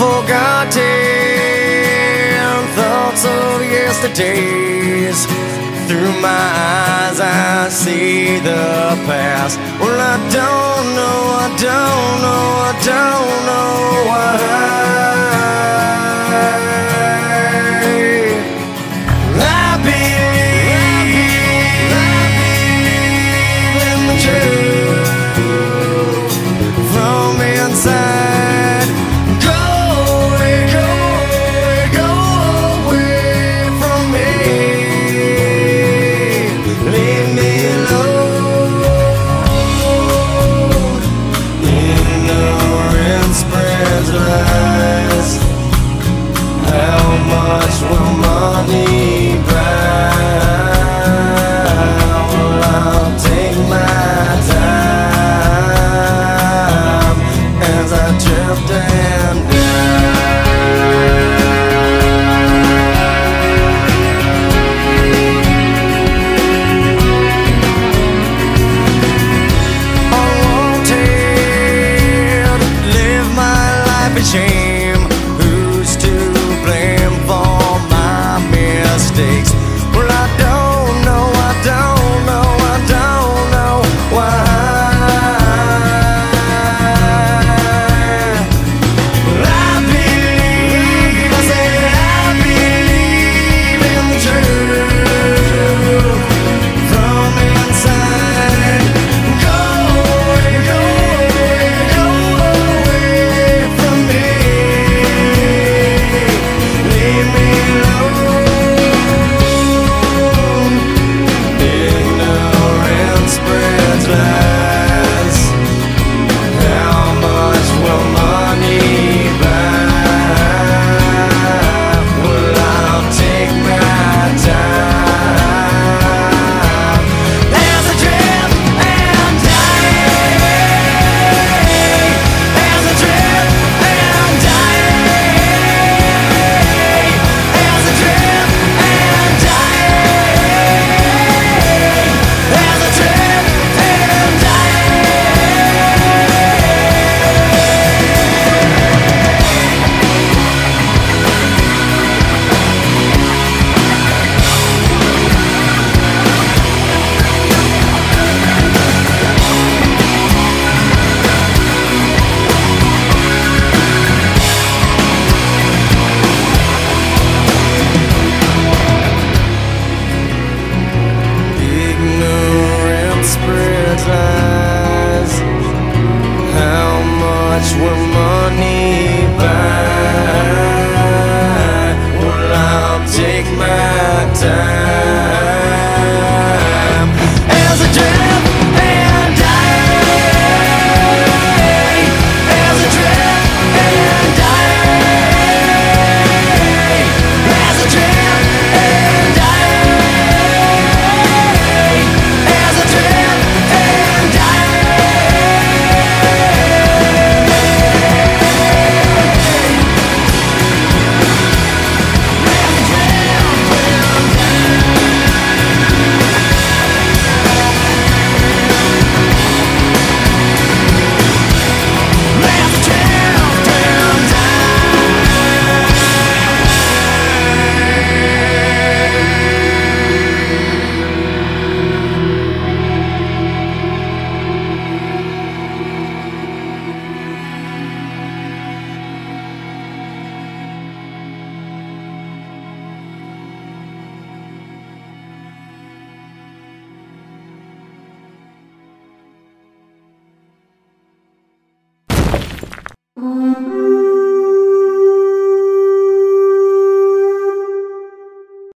forgotten thoughts of yesterdays. Through my eyes, I see the past. Well, I don't know, I don't know, I don't know why. size How much will money buy? Well, I'll take my time Mm-hmm.